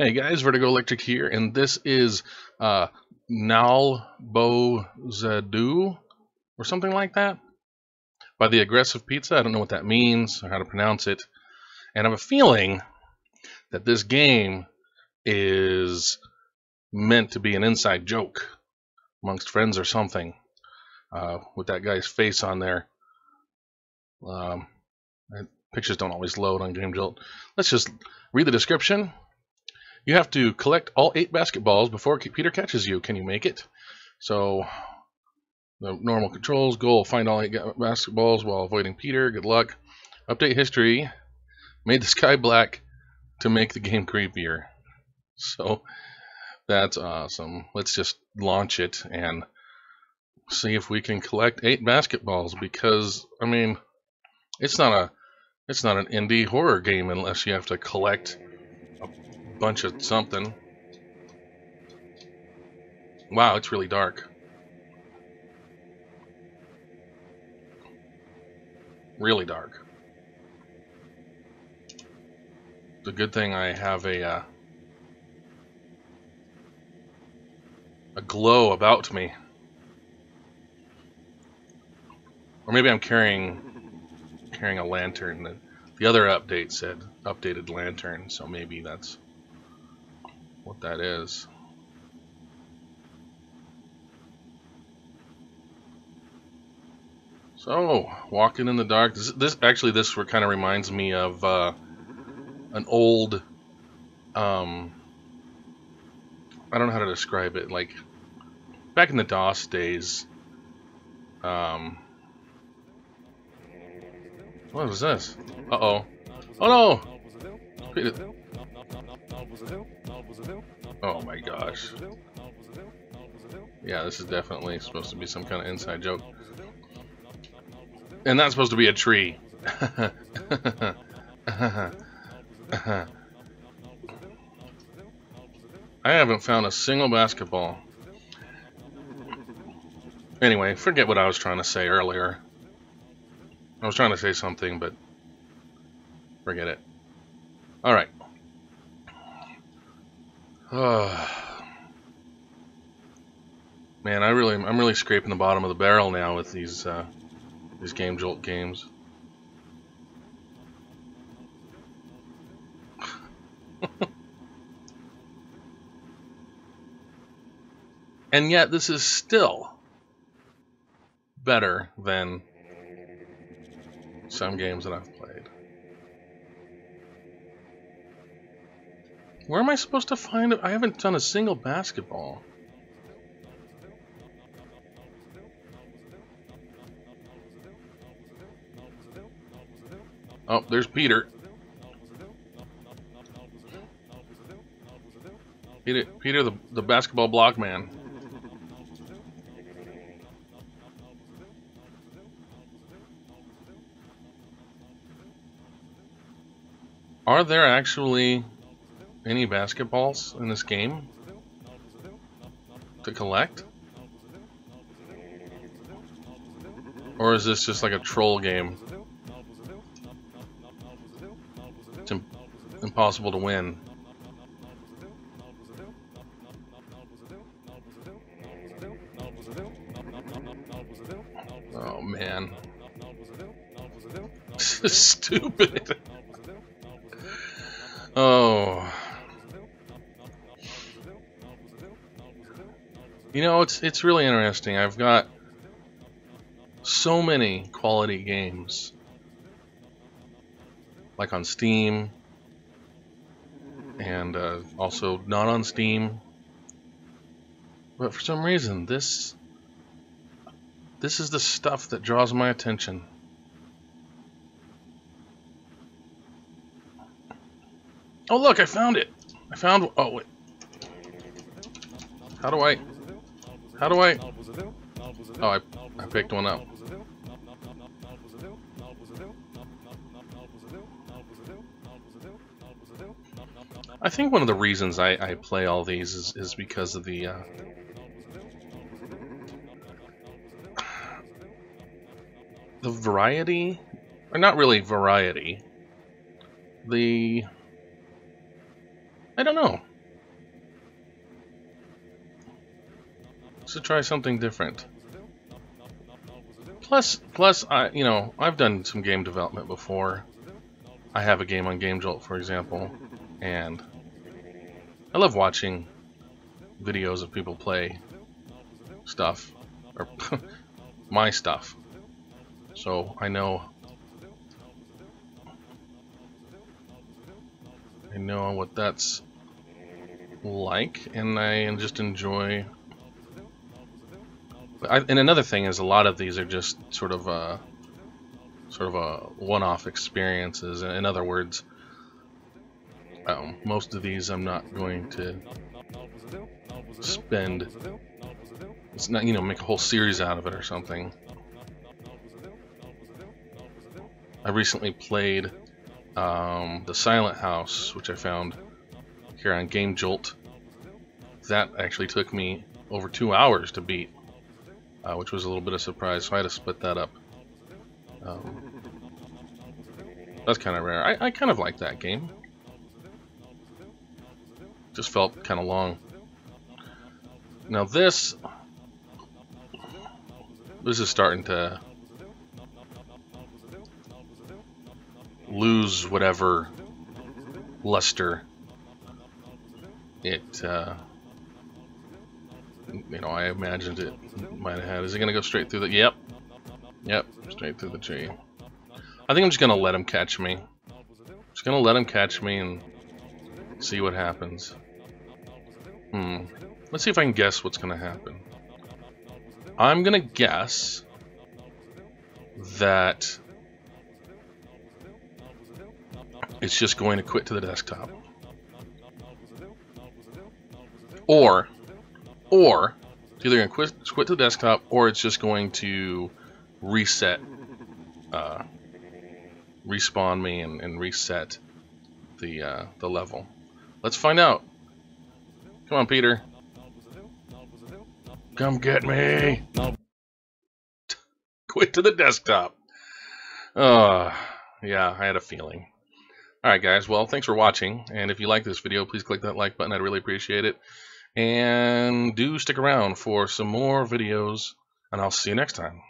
Hey guys, Vertigo Electric here, and this is uh, Nal Bo Zadeu or something like that by the Aggressive Pizza. I don't know what that means or how to pronounce it, and I have a feeling that this game is meant to be an inside joke amongst friends or something uh, with that guy's face on there. Um, pictures don't always load on Game Jolt. Let's just read the description. You have to collect all eight basketballs before Peter catches you. Can you make it? So, the normal controls goal find all eight basketballs while avoiding Peter. Good luck. Update history. Made the sky black to make the game creepier. So, that's awesome. Let's just launch it and see if we can collect eight basketballs because, I mean, it's not a it's not an indie horror game unless you have to collect bunch of something. Wow, it's really dark. Really dark. A good thing I have a uh, a glow about me. Or maybe I'm carrying carrying a lantern. The, the other update said updated lantern, so maybe that's what that is. So, walking in the dark. This, this actually this kind of reminds me of uh, an old. Um, I don't know how to describe it. Like back in the DOS days. Um, what was this? Uh oh. Oh no! Oh my gosh. Yeah, this is definitely supposed to be some kind of inside joke. And that's supposed to be a tree. I haven't found a single basketball. Anyway, forget what I was trying to say earlier. I was trying to say something, but forget it. Alright. Oh. Man, I really, I'm really scraping the bottom of the barrel now with these, uh, these Game Jolt games. and yet, this is still better than some games that I've played. Where am I supposed to find it? I haven't done a single basketball. Oh, there's Peter. Peter, Peter the, the basketball block man. Are there actually any basketballs in this game to collect? Or is this just like a troll game? It's impossible to win. Oh man. This is stupid. Oh. You know, it's it's really interesting. I've got so many quality games, like on Steam, and uh, also not on Steam. But for some reason, this this is the stuff that draws my attention. Oh, look, I found it. I found... Oh, wait. How do I... How do I... Oh, I, I picked one up. I think one of the reasons I, I play all these is, is because of the... Uh, the variety... Or not really variety. The I don't know. To try something different. Plus, plus, I you know I've done some game development before. I have a game on Game Jolt, for example, and I love watching videos of people play stuff or my stuff. So I know I know what that's like, and I just enjoy I, and another thing is a lot of these are just sort of a sort of a one-off experiences. In other words, um, most of these I'm not going to spend. It's not you know make a whole series out of it or something. I recently played um, the Silent House, which I found here on Game Jolt. That actually took me over two hours to beat uh, which was a little bit of surprise, so I had to split that up. Um, that's kind of rare. I, I kind of like that game. Just felt kind of long. Now this, this is starting to lose whatever luster it uh, you know, I imagined it might have had. Is it going to go straight through the... Yep. Yep, straight through the tree. I think I'm just going to let him catch me. Just going to let him catch me and see what happens. Hmm. Let's see if I can guess what's going to happen. I'm going to guess that it's just going to quit to the desktop. Or or it's either going to quit, quit to the desktop or it's just going to reset, uh, respawn me and, and reset the, uh, the level. Let's find out. Come on, Peter. Come get me. Quit to the desktop. Uh, yeah, I had a feeling. Alright guys, well, thanks for watching, and if you like this video, please click that like button, I'd really appreciate it. And do stick around for some more videos, and I'll see you next time.